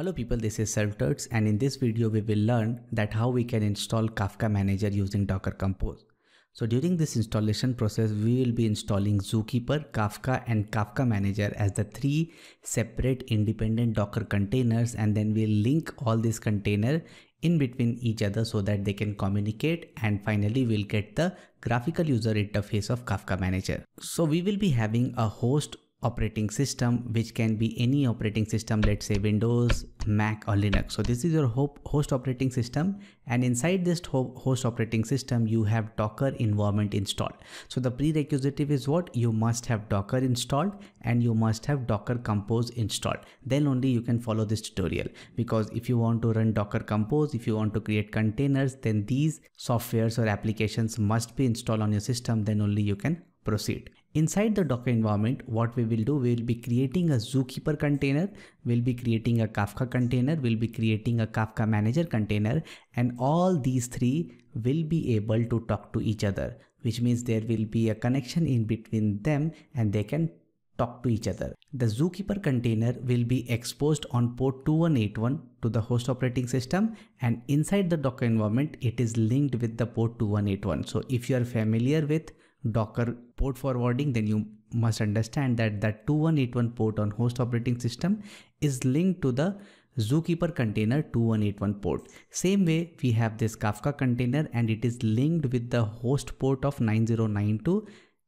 Hello people, this is Self-Tuts and in this video we will learn that how we can install Kafka Manager using Docker Compose. So during this installation process, we will be installing Zookeeper, Kafka and Kafka Manager as the three separate independent Docker containers and then we'll link all these container in between each other so that they can communicate and finally we'll get the graphical user interface of Kafka Manager. So we will be having a host operating system which can be any operating system let's say windows mac or linux. So this is your host operating system. And inside this host operating system you have docker environment installed. So the prerequisite is what? You must have docker installed and you must have docker compose installed. Then only you can follow this tutorial. Because if you want to run docker compose if you want to create containers then these softwares or applications must be installed on your system. Then only you can proceed Inside the Docker environment, what we will do, we will be creating a Zookeeper container, we'll be creating a Kafka container, we'll be creating a Kafka manager container, and all these three will be able to talk to each other, which means there will be a connection in between them and they can talk to each other. The Zookeeper container will be exposed on port 2181 to the host operating system and inside the Docker environment, it is linked with the port 2181. So if you are familiar with Docker port forwarding, then you must understand that that 2181 port on host operating system is linked to the Zookeeper container 2181 port. Same way we have this Kafka container and it is linked with the host port of 9092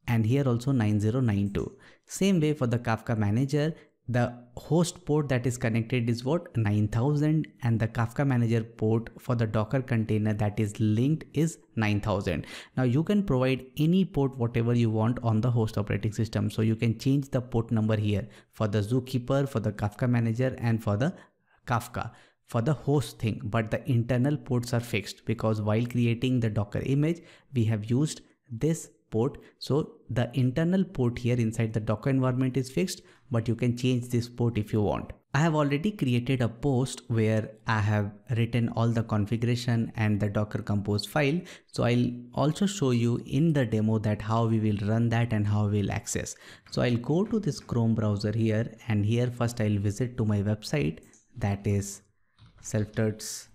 and here also 9092. Same way for the Kafka manager the host port that is connected is what? 9000 and the kafka manager port for the docker container that is linked is 9000 now you can provide any port whatever you want on the host operating system. So you can change the port number here for the zookeeper for the kafka manager and for the kafka for the host thing. But the internal ports are fixed because while creating the docker image we have used this port. So the internal port here inside the docker environment is fixed but you can change this port if you want I have already created a post where I have written all the configuration and the docker compose file. So I'll also show you in the demo that how we will run that and how we'll access. So I'll go to this Chrome browser here and here first I'll visit to my website that is selftuts.com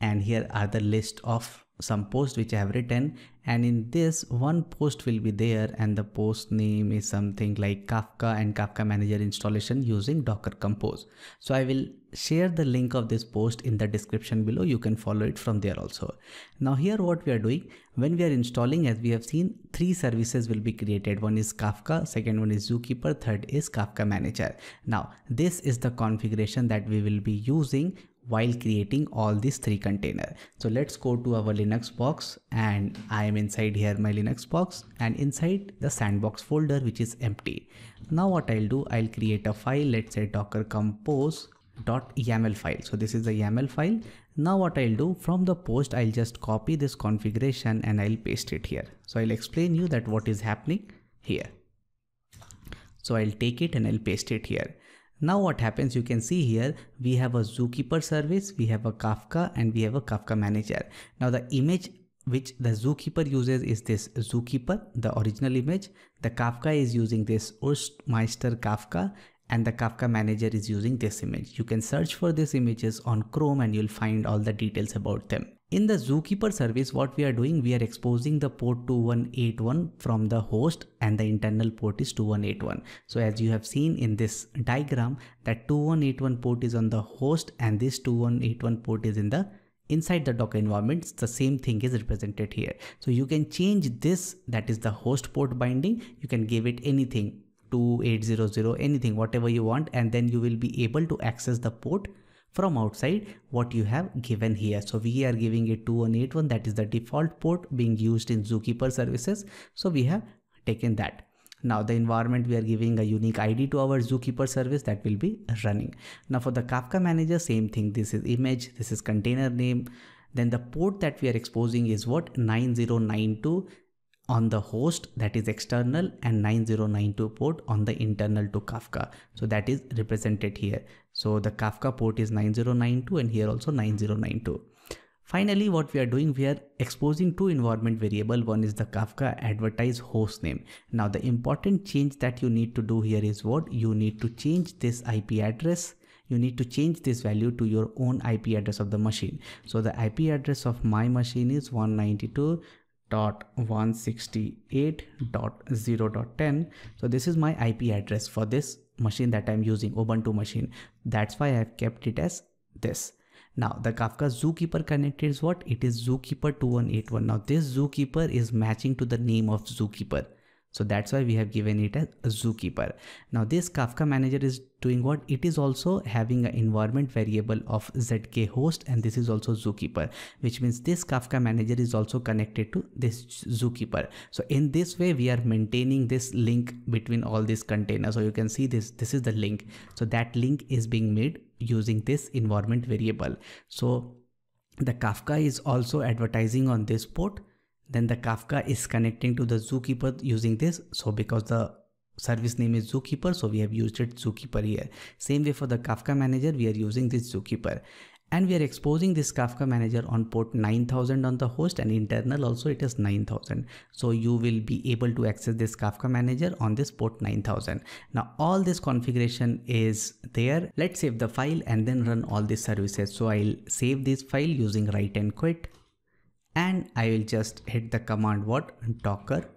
and here are the list of some posts which I have written and in this one post will be there and the post name is something like Kafka and Kafka manager installation using Docker Compose. So I will share the link of this post in the description below. You can follow it from there also. Now here what we are doing when we are installing as we have seen three services will be created. One is Kafka, second one is Zookeeper, third is Kafka manager. Now this is the configuration that we will be using while creating all these three container. So let's go to our Linux box and I am inside here my Linux box and inside the sandbox folder which is empty. Now what I'll do, I'll create a file, let's say docker compose dot .yaml file. So this is the YAML file. Now what I'll do from the post, I'll just copy this configuration and I'll paste it here. So I'll explain you that what is happening here. So I'll take it and I'll paste it here. Now what happens you can see here we have a zookeeper service we have a kafka and we have a kafka manager now the image which the zookeeper uses is this zookeeper the original image the kafka is using this wurstmeister kafka and the Kafka manager is using this image. You can search for these images on Chrome and you'll find all the details about them. In the Zookeeper service, what we are doing, we are exposing the port 2181 from the host and the internal port is 2181. So as you have seen in this diagram, that 2181 port is on the host and this 2181 port is in the inside the docker environment. The same thing is represented here. So you can change this that is the host port binding. You can give it anything 2800 anything whatever you want and then you will be able to access the port from outside what you have given here. So we are giving it 2181 that is the default port being used in Zookeeper services. So we have taken that. Now the environment we are giving a unique ID to our Zookeeper service that will be running. Now for the Kafka manager same thing this is image this is container name then the port that we are exposing is what 9092 on the host that is external and 9092 port on the internal to Kafka. So that is represented here. So the Kafka port is 9092 and here also 9092. Finally, what we are doing, we are exposing two environment variable. One is the Kafka advertise host name. Now the important change that you need to do here is what you need to change this IP address you need to change this value to your own IP address of the machine. So the IP address of my machine is 192.168.0.10. So this is my IP address for this machine that I'm using Ubuntu machine. That's why I've kept it as this. Now the Kafka Zookeeper connected is what? It is Zookeeper 2181. Now this Zookeeper is matching to the name of Zookeeper. So that's why we have given it as a zookeeper. Now this Kafka manager is doing what? It is also having an environment variable of ZK host and this is also zookeeper, which means this Kafka manager is also connected to this zookeeper. So in this way, we are maintaining this link between all these containers. So you can see this, this is the link. So that link is being made using this environment variable. So the Kafka is also advertising on this port then the Kafka is connecting to the Zookeeper using this. So because the service name is Zookeeper, so we have used it Zookeeper here. Same way for the Kafka manager, we are using this Zookeeper. And we are exposing this Kafka manager on port 9000 on the host and internal also it is 9000. So you will be able to access this Kafka manager on this port 9000. Now all this configuration is there. Let's save the file and then run all these services. So I'll save this file using write and quit and I will just hit the command what docker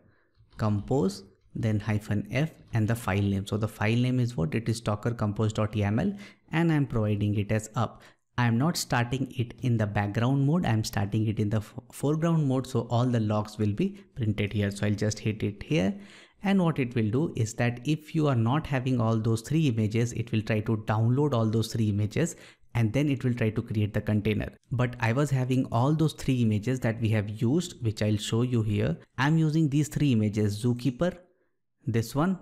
compose then hyphen f and the file name. So the file name is what it is docker compose.yaml and I'm providing it as up. I'm not starting it in the background mode. I'm starting it in the foreground mode. So all the logs will be printed here. So I'll just hit it here. And what it will do is that if you are not having all those three images, it will try to download all those three images and then it will try to create the container. But I was having all those three images that we have used, which I'll show you here. I'm using these three images, Zookeeper, this one,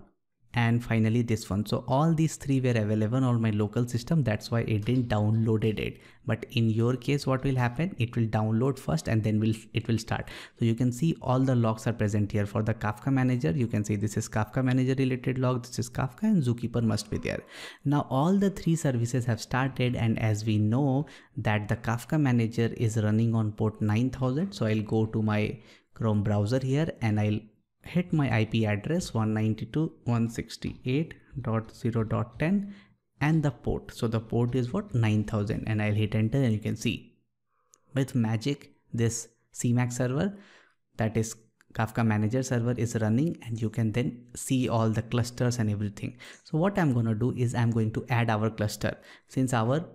and finally this one. So all these three were available on my local system. That's why it didn't downloaded it. But in your case what will happen? It will download first and then will it will start. So you can see all the logs are present here. For the kafka manager you can see this is kafka manager related log this is kafka and zookeeper must be there. Now all the three services have started and as we know that the kafka manager is running on port 9000 so i'll go to my chrome browser here and i'll hit my IP address 192.168.0.10 and the port. So the port is what 9000 and I'll hit enter and you can see with magic this CMAK server that is Kafka manager server is running and you can then see all the clusters and everything. So what I'm going to do is I'm going to add our cluster since our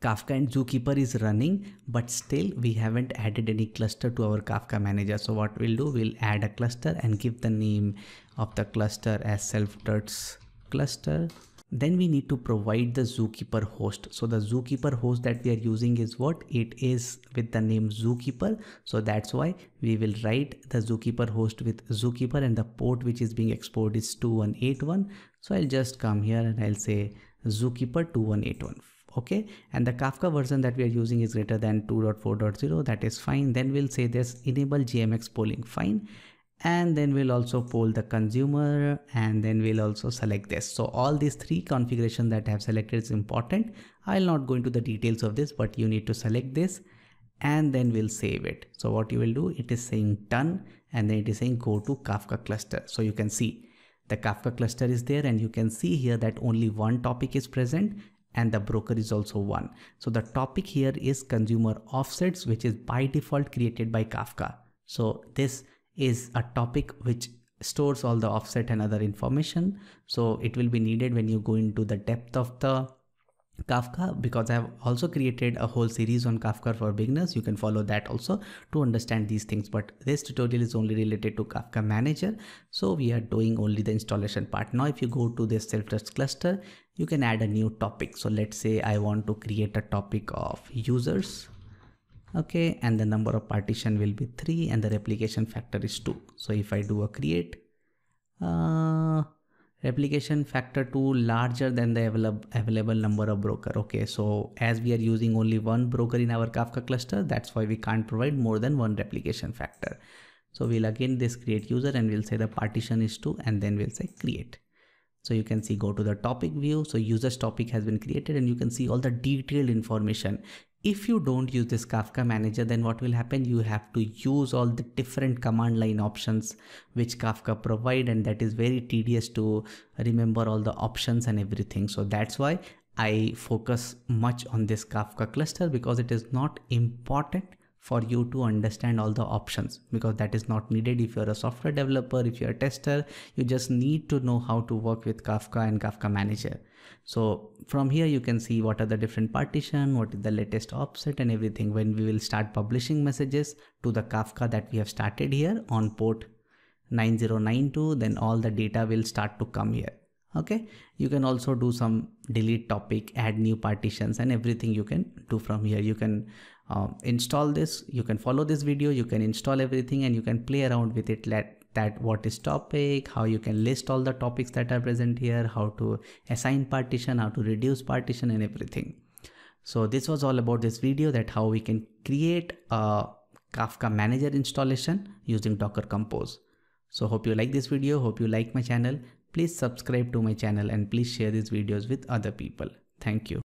Kafka and Zookeeper is running, but still we haven't added any cluster to our Kafka manager. So what we'll do, we'll add a cluster and give the name of the cluster as self-tuts cluster. Then we need to provide the Zookeeper host. So the Zookeeper host that we are using is what? It is with the name Zookeeper. So that's why we will write the Zookeeper host with Zookeeper and the port which is being exported is 2181. So I'll just come here and I'll say Zookeeper 2181 okay? And the kafka version that we are using is greater than 2.4.0 that is fine. Then we'll say this enable JMX polling fine. And then we'll also poll the consumer and then we'll also select this. So all these three configuration that i have selected is important. I'll not go into the details of this but you need to select this and then we'll save it. So what you will do it is saying done and then it is saying go to kafka cluster. So you can see the Kafka cluster is there and you can see here that only one topic is present and the broker is also one. So the topic here is consumer offsets, which is by default created by Kafka. So this is a topic which stores all the offset and other information. So it will be needed when you go into the depth of the Kafka because I have also created a whole series on Kafka for beginners. You can follow that also to understand these things. But this tutorial is only related to Kafka Manager. So we are doing only the installation part. Now, if you go to this self-tuts cluster, you can add a new topic. So let's say I want to create a topic of users. Okay, and the number of partition will be three and the replication factor is two. So if I do a create, uh, replication factor 2 larger than the available number of broker. Okay so as we are using only one broker in our kafka cluster that's why we can't provide more than one replication factor. So we'll again this create user and we'll say the partition is 2 and then we'll say create so you can see go to the topic view so users topic has been created and you can see all the detailed information if you don't use this Kafka manager, then what will happen? You have to use all the different command line options which Kafka provide and that is very tedious to remember all the options and everything. So that's why I focus much on this Kafka cluster because it is not important for you to understand all the options because that is not needed. If you're a software developer if you're a tester you just need to know how to work with kafka and kafka manager. So from here you can see what are the different partition what is the latest offset and everything. When we will start publishing messages to the kafka that we have started here on port 9092 then all the data will start to come here. Okay? You can also do some delete topic add new partitions and everything you can do from here. You can uh, install this. You can follow this video. You can install everything and you can play around with it. Let that what is topic how you can list all the topics that are present here how to assign partition how to reduce partition and everything. So this was all about this video that how we can create a kafka manager installation using docker compose. So hope you like this video. Hope you like my channel. Please subscribe to my channel and please share these videos with other people. Thank you